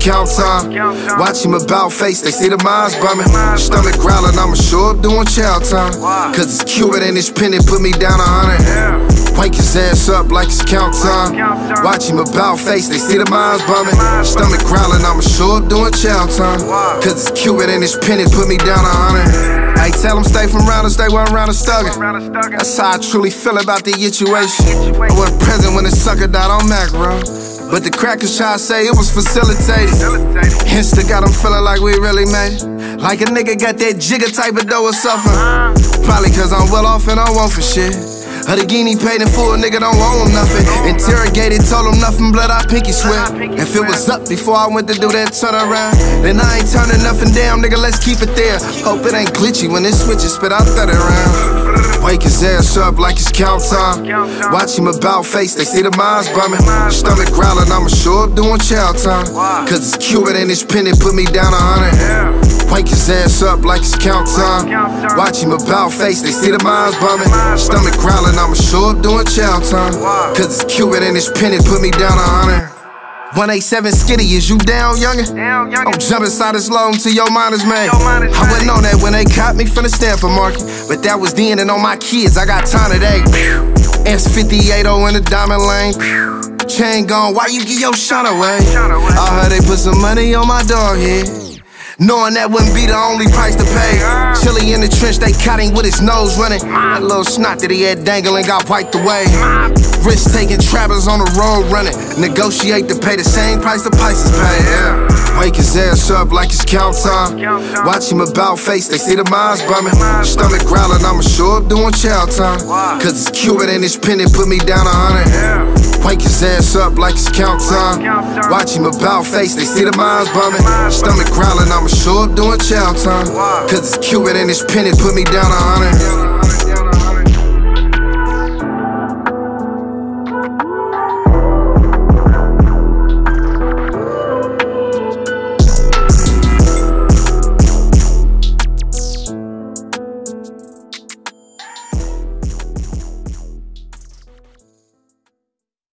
count time. Watch him about face, they see the minds bumming. Stomach growling, I'ma show up doing chow time. Cause it's Cuban and it's penny, put me down a hundred. Wake his ass up like it's count time. Watch him about face, they see the minds bumming. Stomach growling, I'ma show up doing chow time. Cause it's Cuban and it's penny, put me down a hundred. Hey, tell them stay from round and stay one round and stuggin'. That's how I truly feel about the situation. I wasn't present when the sucker died on macro. But the crackers try to say it was facilitated. Insta got them feeling like we really made it. Like a nigga got that jigger type of dough or something. Probably cause I'm well off and I want for shit. Or the guinea paid in full, nigga don't owe him nothing. Interrogated, told him nothing, blood I pinky swear. If it was up before I went to do that turnaround, then I ain't turning nothing down, nigga, let's keep it there. Hope it ain't glitchy when it switches, spit out 30 rounds. Wake his ass up like it's count time. Watch him about face, they see the minds bumming. Stomach growling, I'ma show up doing chow time. Cause it's Cuban and it's penny, put me down a hundred. Wake his ass up like it's count time. Watch him about face, they see the minds bumming. Stomach growling, I'ma show up doing chow time. Cause it's Cuban and it's penny, put me down a hundred. 187 skitty, is you down, youngin'? I'm jumping inside this low until your mind is made. I wasn't on that when they caught me from the Stanford market. But that was then, and on my kids, I got time today. S58 in the diamond lane. Chain gone, why you give your shot away? I heard they put some money on my dog head. Knowing that wouldn't be the only price to pay. Chili in the trench, they caught him with his nose running. That little snot that he had dangling got wiped away. Risk taking trappers on the road running. Negotiate to pay the same price the prices pay. Yeah. Wake his ass up like it's count time. Watch him about face, they see the minds bumming. Stomach growling, I'ma show up doing chow time. Cause it's Cuban and it's penny, put me down a hundred. Wake his ass up like it's count time. Watch him about face, they see the minds bumming. Stomach growling, I'ma show up doing chow time. Cause it's Cuban and it's penny, put me down a hundred.